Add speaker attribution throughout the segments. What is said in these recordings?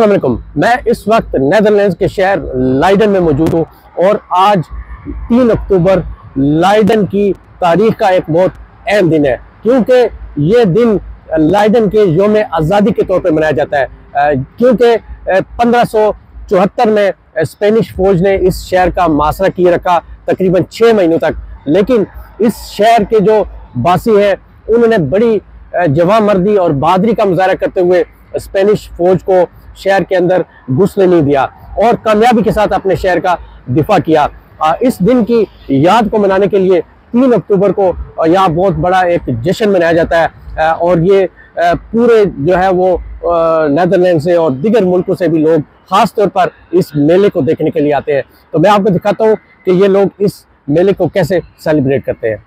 Speaker 1: वालेकुम। मैं इस वक्त नेदरलैंड्स के शहर लाइडन में मौजूद हूँ और आज तीन अक्टूबर लाइडन की तारीख का एक बहुत अहम दिन है, क्योंकि ये दिन लाइडन के योम आज़ादी के तौर पर मनाया जाता है। क्योंकि पंद्रह में स्पेनिश फौज ने इस शहर का मासरा किए रखा, तकरीबन छः महीनों तक। लेकिन इस शहर के जो बासी हैं, उन्होंने बड़ी जवा मर्दी और बहादरी का मुजाहरा करते हुए स्पेनिश फौज को शहर के अंदर घुसने नहीं दिया और कामयाबी के साथ अपने शहर का दिफा किया। इस दिन की याद को मनाने के लिए तीन अक्टूबर को यहाँ बहुत बड़ा एक जश्न मनाया जाता है। और ये पूरे जो है वो नैदरलैंड से और दिगर मुल्कों से भी लोग खास तौर पर इस मेले को देखने के लिए आते हैं। तो मैं आपको दिखाता हूँ कि ये लोग इस मेले को कैसे सेलिब्रेट करते हैं।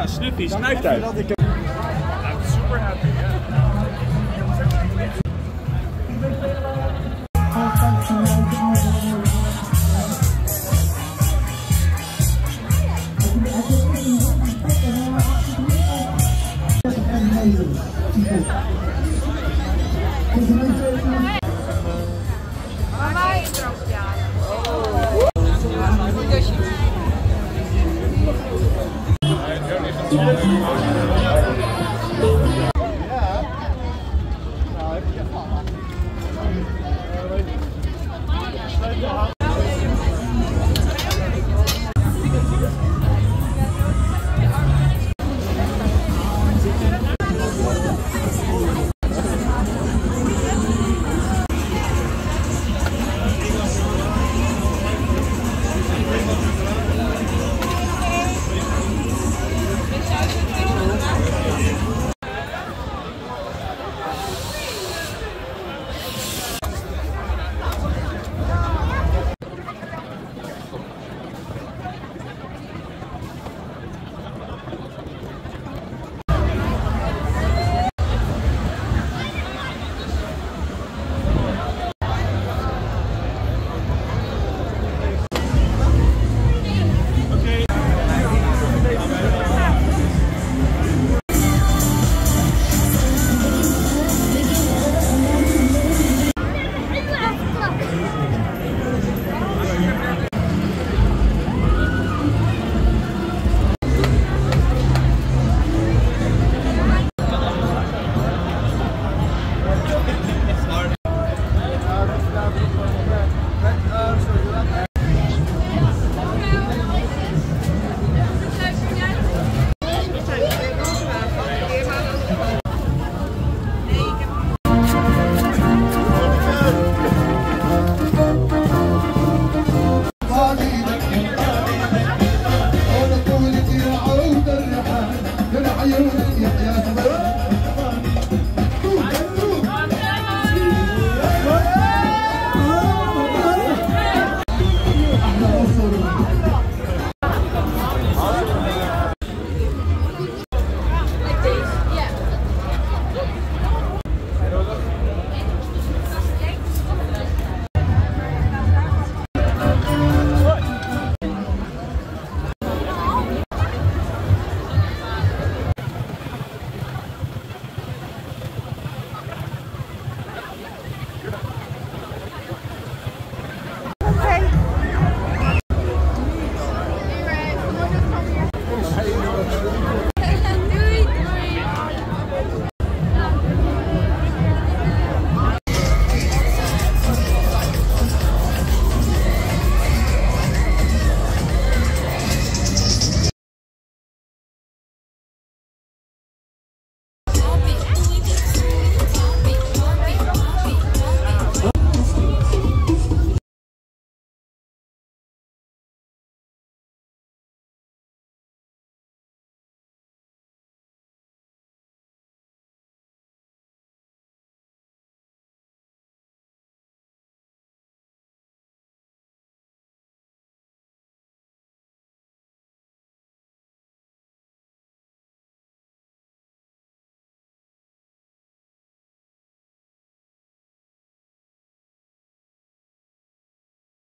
Speaker 2: Ja, Snuffy, snuiftuig.